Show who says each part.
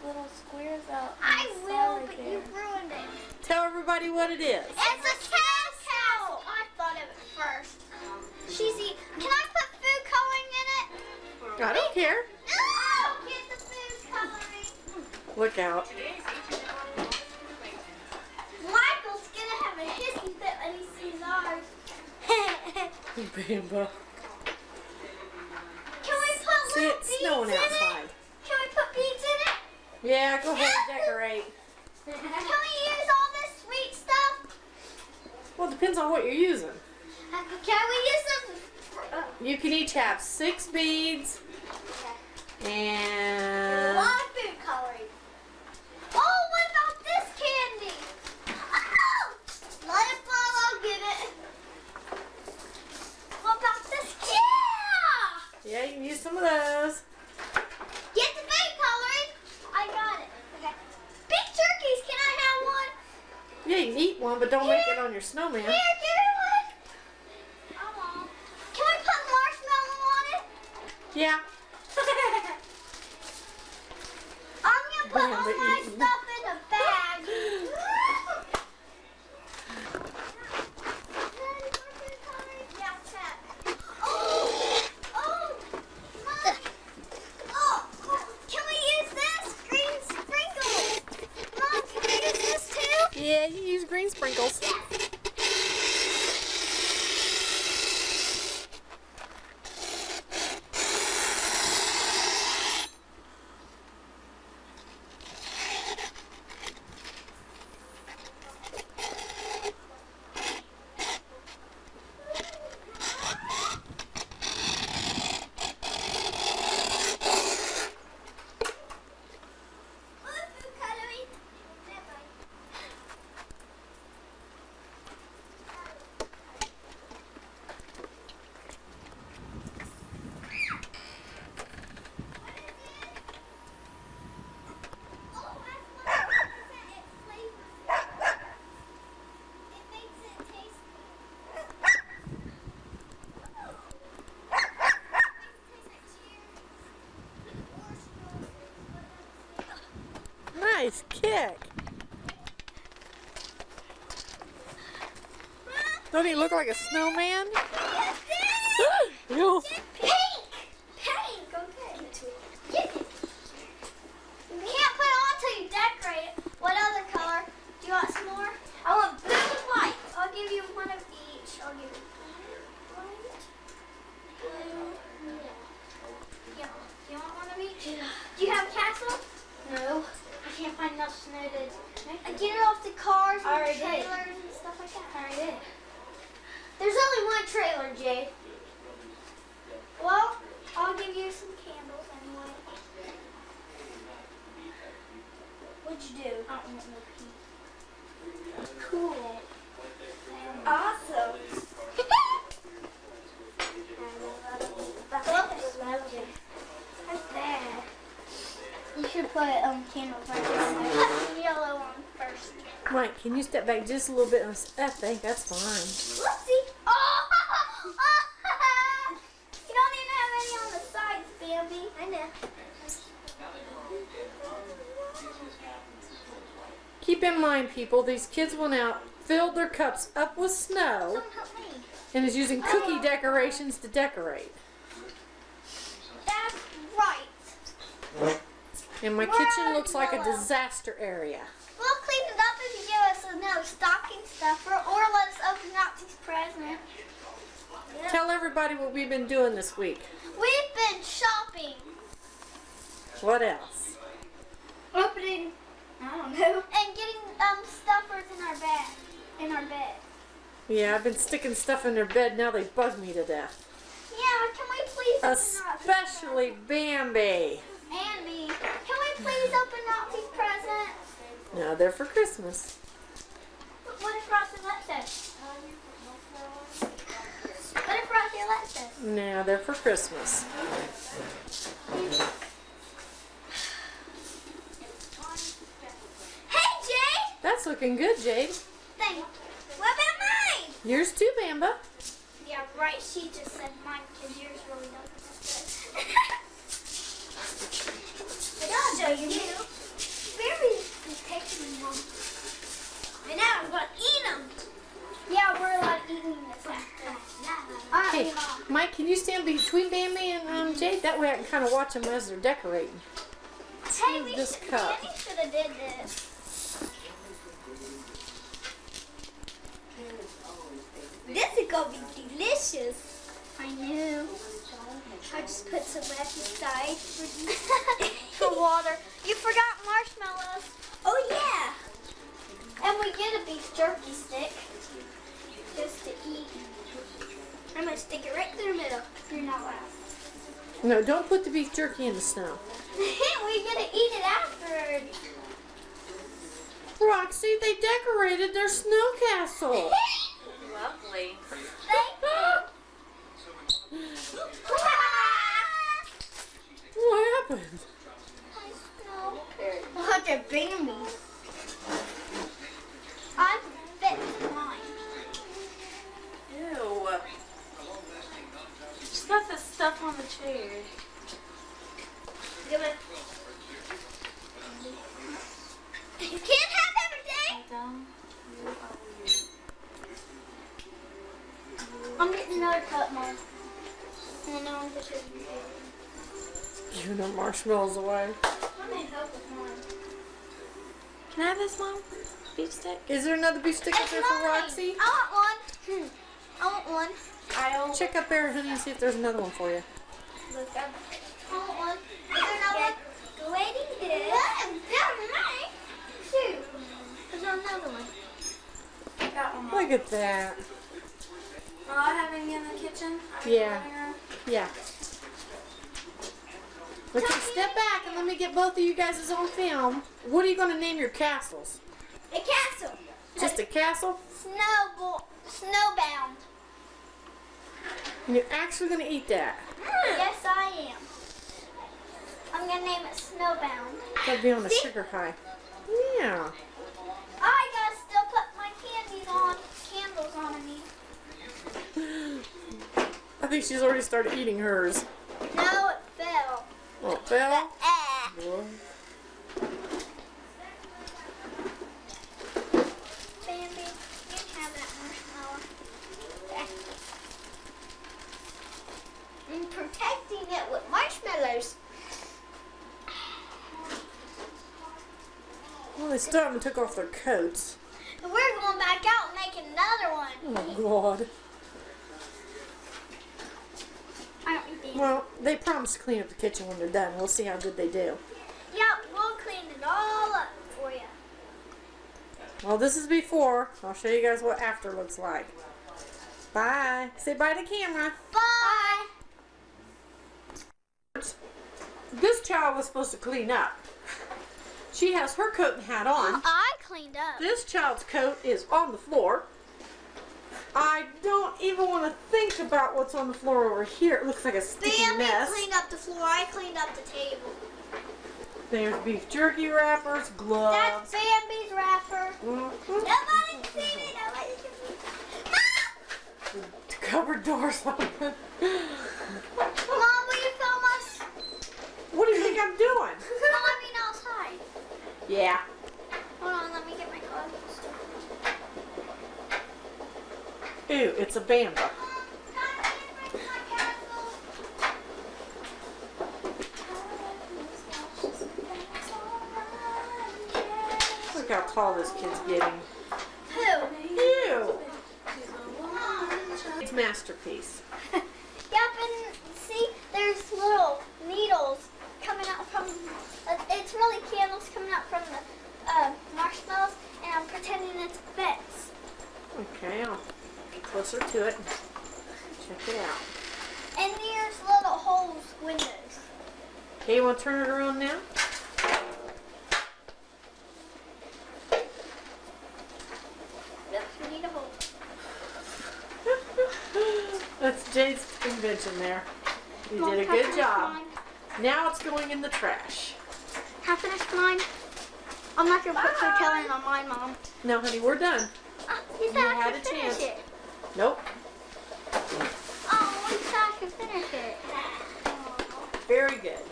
Speaker 1: cut little squares out.
Speaker 2: I will,
Speaker 1: right
Speaker 2: but
Speaker 1: there.
Speaker 2: you ruined it.
Speaker 3: Tell everybody what it is.
Speaker 2: It's a castle. Oh, I thought of it first. Cheesy. Can I put food coloring in it?
Speaker 3: I don't care.
Speaker 2: No! Get the food coloring.
Speaker 3: Look out.
Speaker 2: Michael's gonna have a hissy fit when he sees ours.
Speaker 3: Bamba.
Speaker 2: Can we put
Speaker 3: See,
Speaker 2: little
Speaker 3: it's
Speaker 2: beads
Speaker 3: snowing
Speaker 2: in
Speaker 3: outside.
Speaker 2: it? Can we put beads in it?
Speaker 3: Yeah, go ahead and decorate.
Speaker 2: Can we use all this sweet stuff?
Speaker 3: Well, it depends on what you're using.
Speaker 2: Uh, Can we use some? Uh,
Speaker 3: You can each have six beads
Speaker 2: a
Speaker 3: and
Speaker 2: lot of food coloring. Oh, what about this candy? Oh, let it fall. I'll get it. What about this? Yeah.
Speaker 3: yeah, you can use some of those.
Speaker 2: Get the food coloring. I got it. Okay. Big turkeys. Can I have one?
Speaker 3: Yeah, you can eat one, but don't make it on your snowman.
Speaker 2: Here, me one. Won't. Can we put marshmallow on it?
Speaker 3: Yeah.
Speaker 2: I'm gonna put
Speaker 3: Bam,
Speaker 2: all my
Speaker 3: eating.
Speaker 2: stuff in a bag. Yeah, check. Oh, oh, Mom. Oh, can we use this green sprinkles? Mom, can we use this too?
Speaker 3: Yeah, you use green sprinkles.
Speaker 2: Food coloring.
Speaker 3: Nice kick. Don't he look like a snowman? Ew.
Speaker 2: Pink! Pink! Okay. Get it. You can't put it on until you decorate it. What other color? Do you want some more? I want blue and white. I'll give you one of each. I'll give you white, blue, yeah. Do you want one of each? Do you have a castle? No. I can't find enough snow to I get it off the cars and
Speaker 1: I already
Speaker 2: the
Speaker 1: did.
Speaker 2: trailers and stuff like that.
Speaker 1: I did.
Speaker 2: There's only one trailer, Jade. Well, I'll give you some candles anyway. What'd you do?
Speaker 1: I don't want no pink.
Speaker 2: Cool.
Speaker 1: Awesome.
Speaker 2: You should put um candles right there. Put yellow on first.
Speaker 3: Mike, can you step back just a little bit? I think that's fine.
Speaker 2: Whoopsie! Oh! you don't even have any on the sides, Bambi. I know.
Speaker 3: Keep in mind, people, these kids went out, filled their cups up with snow,
Speaker 2: Don't help me.
Speaker 3: and is using cookie oh. decorations to decorate.
Speaker 2: That's right.
Speaker 3: And my
Speaker 2: Where
Speaker 3: kitchen looks like a disaster area.
Speaker 2: We'll clean it up if you give us another stocking stuffer or let us open Nazi's present.
Speaker 3: Tell everybody what we've been doing this week.
Speaker 2: We've been shopping.
Speaker 3: What else?
Speaker 2: Opening. I don't know. And getting um stuffers in our bed. In our bed.
Speaker 3: Yeah, I've been sticking stuff in their bed. Now they bug me to death.
Speaker 2: Yeah, can we please
Speaker 3: Especially Bambi.
Speaker 2: And me. Can we please open Nazi's present?
Speaker 3: No, they're for Christmas.
Speaker 2: What if Rossalette says? What if Rossalette says?
Speaker 3: No, they're for Christmas. That's looking good, Jade.
Speaker 2: Thank you. What about mine?
Speaker 3: Yours too, Bamba.
Speaker 2: Yeah, right. She just said mine because yours really doesn't look I'll show you know, berries taking them.
Speaker 1: And now we're going to eat them.
Speaker 2: Yeah, we're like eating this
Speaker 1: after.
Speaker 2: Okay,
Speaker 3: Mike, can you stand between Bambi and um, Jade? That way I can kind of watch them as they're decorating.
Speaker 2: Hey, we
Speaker 3: this
Speaker 2: should,
Speaker 3: cup.
Speaker 2: Jenny should have did this. Gonna be delicious. I know. I just put some left aside for, for water. You forgot marshmallows. Oh yeah. And we get a beef jerky stick just to eat. I'm gonna stick it right through the middle. You're not allowed.
Speaker 3: No, don't put the beef jerky in the snow.
Speaker 2: we gonna eat it afterward.
Speaker 3: Roxy, they decorated their snow castle.
Speaker 1: Lovely.
Speaker 2: Thank you.
Speaker 3: What happened?
Speaker 2: Look at Bambi. I'm You
Speaker 3: know marshmallows away.
Speaker 2: I'm gonna help with mine.
Speaker 1: Can I have this one? Beef stick?
Speaker 3: Is there another beef stick up there for. Roxy?
Speaker 2: I want one. Hmm. I want one.
Speaker 1: I'll
Speaker 3: Check up there, honey, and see if there's another one for you.
Speaker 2: Look, I'm, I want one. Is there another one? Go waiting here. Yeah, mine. Shoot. Is there another one?
Speaker 1: one.
Speaker 3: Look at that.
Speaker 1: Will I have any in the kitchen?
Speaker 3: Yeah. Yeah. Okay, step back and let me get both of you guys on film. What are you going to name your castles?
Speaker 2: A castle.
Speaker 3: Just a castle?
Speaker 2: Snowball. Snowbound.
Speaker 3: And you're actually going to eat that. Hmm.
Speaker 2: Yes, I am. I'm gonna name it Snowbound.
Speaker 3: That'd be on a sugar high. Yeah.
Speaker 2: I gotta still put my candies on, candles on me.
Speaker 3: I think she's already started eating hers.
Speaker 2: No, it fell.
Speaker 3: Oh, Belle.
Speaker 2: Ah. Bambi, you can have that Oh, marshmallow. There. I'm protecting it with marshmallows.
Speaker 3: Well, they still haven't took off their coats.
Speaker 2: And we're going back out and make another one.
Speaker 3: Oh, God.
Speaker 2: I don't need these.
Speaker 3: Well, they promised to clean up the kitchen when they're done. We'll see how good they do.
Speaker 2: Yep, we'll clean it all up for you.
Speaker 3: Well, this is before. I'll show you guys what after looks like. Bye. Say bye to camera.
Speaker 2: Bye.
Speaker 3: This child was supposed to clean up. She has her coat and hat on.
Speaker 2: I cleaned up.
Speaker 3: This child's coat is on the floor. I don't even want to think about what's on the floor over here. It looks like a sticky
Speaker 2: Bambi
Speaker 3: mess.
Speaker 2: cleaned up the floor. I cleaned up the table.
Speaker 3: There's beef jerky wrappers, gloves. That's.
Speaker 2: Bambi's wrapper.
Speaker 3: Mhm.
Speaker 2: Nobody can see me. Nobody can see me. Mom!
Speaker 3: The cupboard doors open.
Speaker 2: Mom, will you film us?
Speaker 3: What do you think I'm doing?
Speaker 2: I mean outside.
Speaker 3: Yeah.
Speaker 2: Hold on, let me get my clothes.
Speaker 3: Ooh, it's a bamba. Look how tall this kid's getting.
Speaker 2: Who?
Speaker 3: Ew. It's masterpiece.
Speaker 2: Yep, and see, there's little needles coming out from. Uh, it's really candles coming out from the uh, marshmallows, and I'm pretending it's bits.
Speaker 3: Okay, I'll get closer to it. and Check it out.
Speaker 2: And there's little holes, windows.
Speaker 3: Okay, you want to turn it around now?
Speaker 2: Yep, we need a hole.
Speaker 3: That's Jade's invention there. You
Speaker 2: Mom,
Speaker 3: did a good job.
Speaker 2: mine?
Speaker 3: Now it's going in the trash.
Speaker 2: Can I finish mine? I'm not gonna put Tortellini on mine, Mom.
Speaker 3: No, honey, we're done.
Speaker 2: Ah, you
Speaker 3: You had a chance.
Speaker 2: it.
Speaker 3: Nope.
Speaker 2: Oh, you said I could finish it.
Speaker 3: Very good.